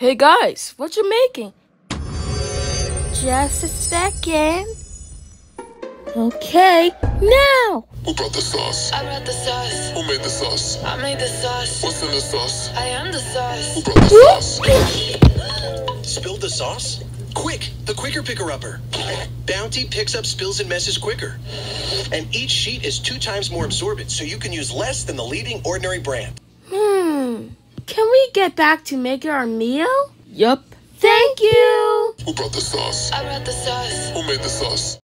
Hey guys, what you making? Just a second. Okay, now! Who brought the sauce? I brought the sauce. Who made the sauce? I made the sauce. What's in the sauce? I am the sauce. Who brought the sauce? Spilled the sauce? Quick, the quicker picker upper. Bounty picks up spills and messes quicker. And each sheet is two times more absorbent, so you can use less than the leading ordinary brand. Hmm. Can we get back to making our meal? Yup. Thank you! Who brought the sauce? I brought the sauce. Who made the sauce?